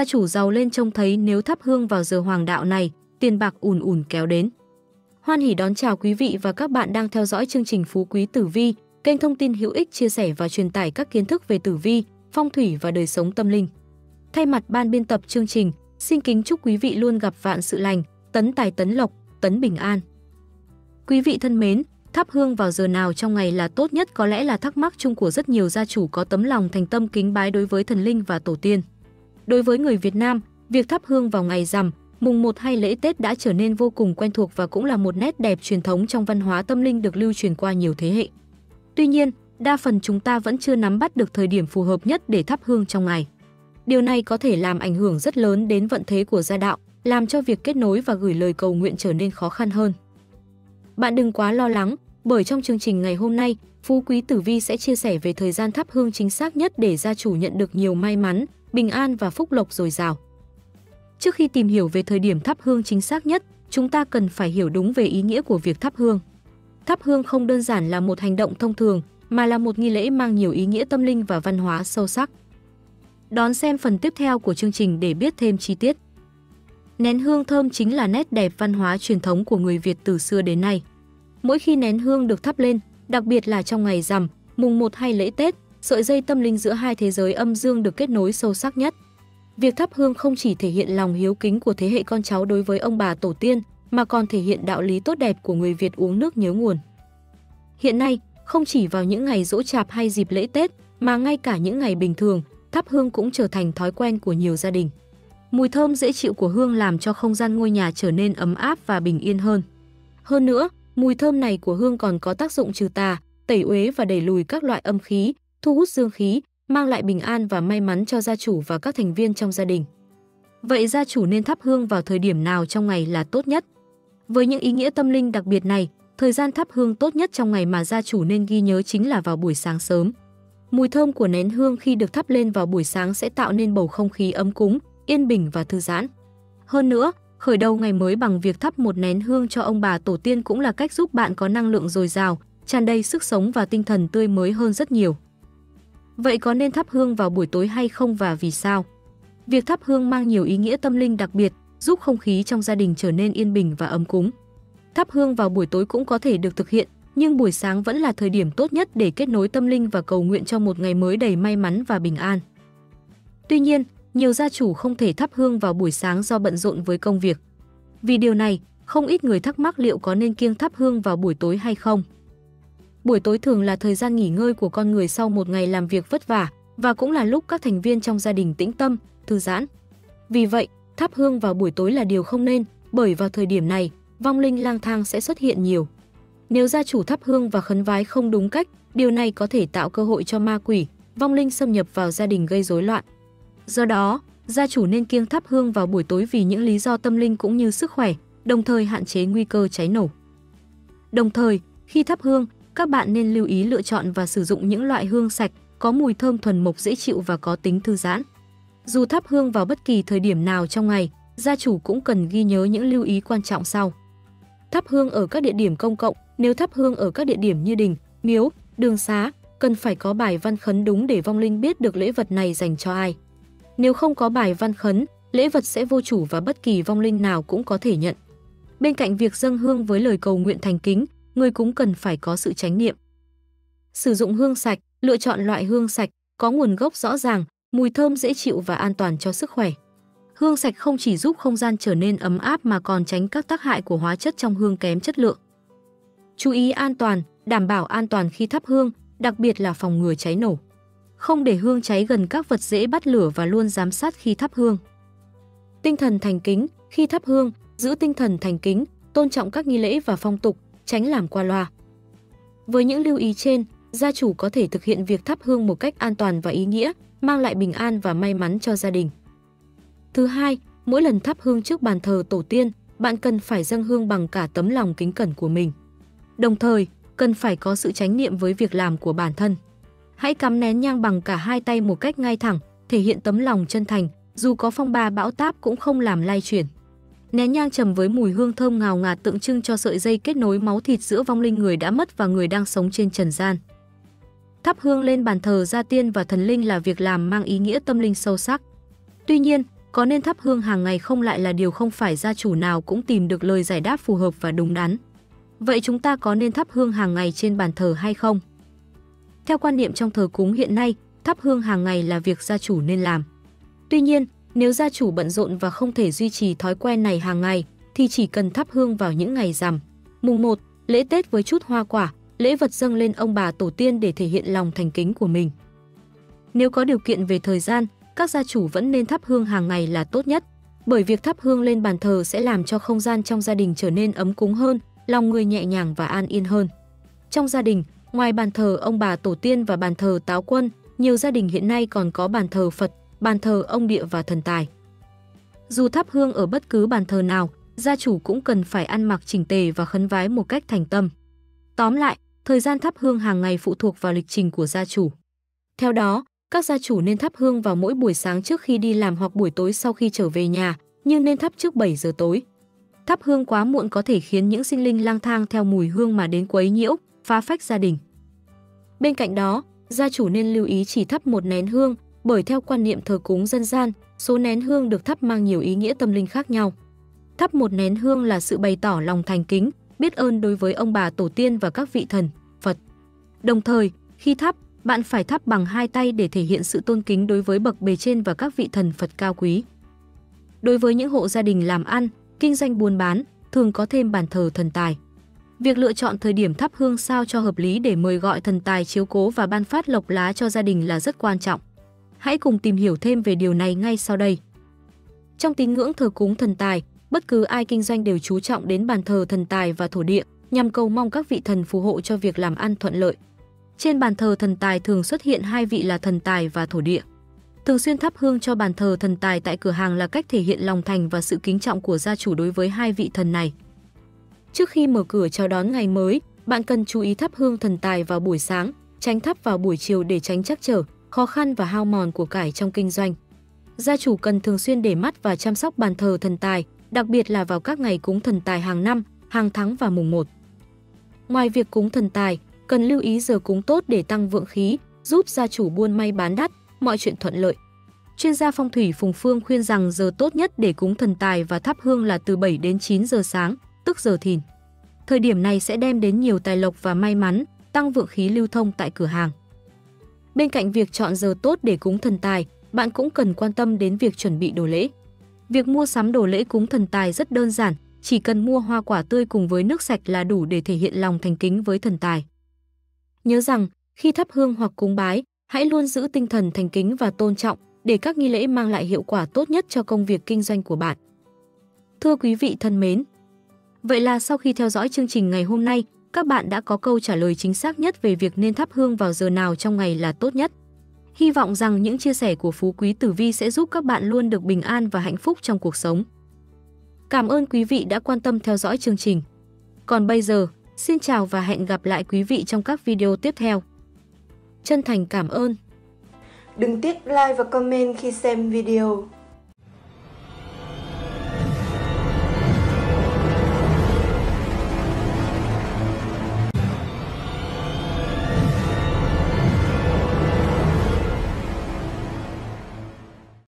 Gia chủ giàu lên trông thấy nếu thắp hương vào giờ hoàng đạo này, tiền bạc ùn ùn kéo đến. Hoan hỉ đón chào quý vị và các bạn đang theo dõi chương trình Phú Quý Tử Vi, kênh thông tin hữu ích chia sẻ và truyền tải các kiến thức về tử vi, phong thủy và đời sống tâm linh. Thay mặt ban biên tập chương trình, xin kính chúc quý vị luôn gặp vạn sự lành, tấn tài tấn lộc, tấn bình an. Quý vị thân mến, thắp hương vào giờ nào trong ngày là tốt nhất có lẽ là thắc mắc chung của rất nhiều gia chủ có tấm lòng thành tâm kính bái đối với thần linh và tổ tiên. Đối với người Việt Nam, việc thắp hương vào ngày rằm, mùng 1 hay lễ Tết đã trở nên vô cùng quen thuộc và cũng là một nét đẹp truyền thống trong văn hóa tâm linh được lưu truyền qua nhiều thế hệ. Tuy nhiên, đa phần chúng ta vẫn chưa nắm bắt được thời điểm phù hợp nhất để thắp hương trong ngày. Điều này có thể làm ảnh hưởng rất lớn đến vận thế của gia đạo, làm cho việc kết nối và gửi lời cầu nguyện trở nên khó khăn hơn. Bạn đừng quá lo lắng, bởi trong chương trình ngày hôm nay, Phú Quý Tử Vi sẽ chia sẻ về thời gian thắp hương chính xác nhất để gia chủ nhận được nhiều may mắn, bình an và phúc lộc dồi dào. Trước khi tìm hiểu về thời điểm thắp hương chính xác nhất, chúng ta cần phải hiểu đúng về ý nghĩa của việc thắp hương. Thắp hương không đơn giản là một hành động thông thường, mà là một nghi lễ mang nhiều ý nghĩa tâm linh và văn hóa sâu sắc. Đón xem phần tiếp theo của chương trình để biết thêm chi tiết. Nén hương thơm chính là nét đẹp văn hóa truyền thống của người Việt từ xưa đến nay. Mỗi khi nén hương được thắp lên, đặc biệt là trong ngày rằm, mùng 1 hay lễ Tết, sợi dây tâm linh giữa hai thế giới âm dương được kết nối sâu sắc nhất. Việc thắp hương không chỉ thể hiện lòng hiếu kính của thế hệ con cháu đối với ông bà tổ tiên, mà còn thể hiện đạo lý tốt đẹp của người Việt uống nước nhớ nguồn. Hiện nay, không chỉ vào những ngày dỗ chạp hay dịp lễ Tết, mà ngay cả những ngày bình thường, thắp hương cũng trở thành thói quen của nhiều gia đình. Mùi thơm dễ chịu của hương làm cho không gian ngôi nhà trở nên ấm áp và bình yên hơn. Hơn nữa, mùi thơm này của hương còn có tác dụng trừ tà, tẩy uế và đẩy lùi các loại âm khí, thu hút dương khí, mang lại bình an và may mắn cho gia chủ và các thành viên trong gia đình. Vậy gia chủ nên thắp hương vào thời điểm nào trong ngày là tốt nhất? Với những ý nghĩa tâm linh đặc biệt này, thời gian thắp hương tốt nhất trong ngày mà gia chủ nên ghi nhớ chính là vào buổi sáng sớm. Mùi thơm của nén hương khi được thắp lên vào buổi sáng sẽ tạo nên bầu không khí ấm cúng, yên bình và thư giãn. Hơn nữa, khởi đầu ngày mới bằng việc thắp một nén hương cho ông bà tổ tiên cũng là cách giúp bạn có năng lượng dồi dào, tràn đầy sức sống và tinh thần tươi mới hơn rất nhiều. Vậy có nên thắp hương vào buổi tối hay không và vì sao? Việc thắp hương mang nhiều ý nghĩa tâm linh đặc biệt, giúp không khí trong gia đình trở nên yên bình và ấm cúng. Thắp hương vào buổi tối cũng có thể được thực hiện, nhưng buổi sáng vẫn là thời điểm tốt nhất để kết nối tâm linh và cầu nguyện cho một ngày mới đầy may mắn và bình an. Tuy nhiên, nhiều gia chủ không thể thắp hương vào buổi sáng do bận rộn với công việc. Vì điều này, không ít người thắc mắc liệu có nên kiêng thắp hương vào buổi tối hay không. Buổi tối thường là thời gian nghỉ ngơi của con người sau một ngày làm việc vất vả và cũng là lúc các thành viên trong gia đình tĩnh tâm, thư giãn. Vì vậy, thắp hương vào buổi tối là điều không nên, bởi vào thời điểm này, vong linh lang thang sẽ xuất hiện nhiều. Nếu gia chủ thắp hương và khấn vái không đúng cách, điều này có thể tạo cơ hội cho ma quỷ, vong linh xâm nhập vào gia đình gây rối loạn. Do đó, gia chủ nên kiêng thắp hương vào buổi tối vì những lý do tâm linh cũng như sức khỏe, đồng thời hạn chế nguy cơ cháy nổ. Đồng thời, khi thắp hương, các bạn nên lưu ý lựa chọn và sử dụng những loại hương sạch, có mùi thơm thuần mộc dễ chịu và có tính thư giãn. Dù thắp hương vào bất kỳ thời điểm nào trong ngày, gia chủ cũng cần ghi nhớ những lưu ý quan trọng sau. Thắp hương ở các địa điểm công cộng, nếu thắp hương ở các địa điểm như đình, miếu, đường xá, cần phải có bài văn khấn đúng để vong linh biết được lễ vật này dành cho ai. Nếu không có bài văn khấn, lễ vật sẽ vô chủ và bất kỳ vong linh nào cũng có thể nhận. Bên cạnh việc dâng hương với lời cầu nguyện thành kính, người cúng cần phải có sự chánh niệm. Sử dụng hương sạch, lựa chọn loại hương sạch, có nguồn gốc rõ ràng, mùi thơm dễ chịu và an toàn cho sức khỏe. Hương sạch không chỉ giúp không gian trở nên ấm áp mà còn tránh các tác hại của hóa chất trong hương kém chất lượng. Chú ý an toàn, đảm bảo an toàn khi thắp hương, đặc biệt là phòng ngừa cháy nổ. Không để hương cháy gần các vật dễ bắt lửa và luôn giám sát khi thắp hương. Tinh thần thành kính, khi thắp hương, giữ tinh thần thành kính, tôn trọng các nghi lễ và phong tục, tránh làm qua loa. Với những lưu ý trên, gia chủ có thể thực hiện việc thắp hương một cách an toàn và ý nghĩa, mang lại bình an và may mắn cho gia đình. Thứ hai, mỗi lần thắp hương trước bàn thờ tổ tiên, bạn cần phải dâng hương bằng cả tấm lòng kính cẩn của mình. Đồng thời, cần phải có sự chánh niệm với việc làm của bản thân. Hãy cắm nén nhang bằng cả hai tay một cách ngay thẳng, thể hiện tấm lòng chân thành, dù có phong ba bão táp cũng không làm lay chuyển. Nén nhang trầm với mùi hương thơm ngào ngạt tượng trưng cho sợi dây kết nối máu thịt giữa vong linh người đã mất và người đang sống trên trần gian. Thắp hương lên bàn thờ gia tiên và thần linh là việc làm mang ý nghĩa tâm linh sâu sắc. Tuy nhiên, có nên thắp hương hàng ngày không lại là điều không phải gia chủ nào cũng tìm được lời giải đáp phù hợp và đúng đắn. Vậy chúng ta có nên thắp hương hàng ngày trên bàn thờ hay không? Theo quan niệm trong thờ cúng hiện nay, thắp hương hàng ngày là việc gia chủ nên làm. Tuy nhiên, nếu gia chủ bận rộn và không thể duy trì thói quen này hàng ngày, thì chỉ cần thắp hương vào những ngày rằm, mùng 1, lễ Tết với chút hoa quả, lễ vật dâng lên ông bà tổ tiên để thể hiện lòng thành kính của mình. Nếu có điều kiện về thời gian, các gia chủ vẫn nên thắp hương hàng ngày là tốt nhất, bởi việc thắp hương lên bàn thờ sẽ làm cho không gian trong gia đình trở nên ấm cúng hơn, lòng người nhẹ nhàng và an yên hơn. Trong gia đình, ngoài bàn thờ ông bà tổ tiên và bàn thờ táo quân, nhiều gia đình hiện nay còn có bàn thờ Phật, bàn thờ ông địa và thần tài. Dù thắp hương ở bất cứ bàn thờ nào, gia chủ cũng cần phải ăn mặc chỉnh tề và khấn vái một cách thành tâm. Tóm lại, thời gian thắp hương hàng ngày phụ thuộc vào lịch trình của gia chủ. Theo đó, các gia chủ nên thắp hương vào mỗi buổi sáng trước khi đi làm hoặc buổi tối sau khi trở về nhà, nhưng nên thắp trước 7 giờ tối. Thắp hương quá muộn có thể khiến những sinh linh lang thang theo mùi hương mà đến quấy nhiễu, phá phách gia đình. Bên cạnh đó, gia chủ nên lưu ý chỉ thắp một nén hương, bởi theo quan niệm thờ cúng dân gian, số nén hương được thắp mang nhiều ý nghĩa tâm linh khác nhau. Thắp một nén hương là sự bày tỏ lòng thành kính, biết ơn đối với ông bà tổ tiên và các vị thần, Phật. Đồng thời, khi thắp, bạn phải thắp bằng hai tay để thể hiện sự tôn kính đối với bậc bề trên và các vị thần Phật cao quý. Đối với những hộ gia đình làm ăn, kinh doanh buôn bán, thường có thêm bàn thờ thần tài. Việc lựa chọn thời điểm thắp hương sao cho hợp lý để mời gọi thần tài chiếu cố và ban phát lộc lá cho gia đình là rất quan trọng. Hãy cùng tìm hiểu thêm về điều này ngay sau đây. Trong tín ngưỡng thờ cúng thần tài, bất cứ ai kinh doanh đều chú trọng đến bàn thờ thần tài và thổ địa, nhằm cầu mong các vị thần phù hộ cho việc làm ăn thuận lợi. Trên bàn thờ thần tài thường xuất hiện hai vị là thần tài và thổ địa. Thường xuyên thắp hương cho bàn thờ thần tài tại cửa hàng là cách thể hiện lòng thành và sự kính trọng của gia chủ đối với hai vị thần này. Trước khi mở cửa chào đón ngày mới, bạn cần chú ý thắp hương thần tài vào buổi sáng, tránh thắp vào buổi chiều để tránh chắc trở, khó khăn và hao mòn của cải trong kinh doanh. Gia chủ cần thường xuyên để mắt và chăm sóc bàn thờ thần tài, đặc biệt là vào các ngày cúng thần tài hàng năm, hàng tháng và mùng 1. Ngoài việc cúng thần tài, cần lưu ý giờ cúng tốt để tăng vượng khí, giúp gia chủ buôn may bán đắt, mọi chuyện thuận lợi. Chuyên gia phong thủy Phùng Phương khuyên rằng giờ tốt nhất để cúng thần tài và thắp hương là từ 7 đến 9 giờ sáng, tức giờ thìn. Thời điểm này sẽ đem đến nhiều tài lộc và may mắn, tăng vượng khí lưu thông tại cửa hàng. Bên cạnh việc chọn giờ tốt để cúng thần tài, bạn cũng cần quan tâm đến việc chuẩn bị đồ lễ. Việc mua sắm đồ lễ cúng thần tài rất đơn giản, chỉ cần mua hoa quả tươi cùng với nước sạch là đủ để thể hiện lòng thành kính với thần tài. Nhớ rằng, khi thắp hương hoặc cúng bái, hãy luôn giữ tinh thần thành kính và tôn trọng để các nghi lễ mang lại hiệu quả tốt nhất cho công việc kinh doanh của bạn. Thưa quý vị thân mến, vậy là sau khi theo dõi chương trình ngày hôm nay, các bạn đã có câu trả lời chính xác nhất về việc nên thắp hương vào giờ nào trong ngày là tốt nhất. Hy vọng rằng những chia sẻ của Phú Quý Tử Vi sẽ giúp các bạn luôn được bình an và hạnh phúc trong cuộc sống. Cảm ơn quý vị đã quan tâm theo dõi chương trình. Còn bây giờ, xin chào và hẹn gặp lại quý vị trong các video tiếp theo. Chân thành cảm ơn. Đừng tiếc like và comment khi xem video.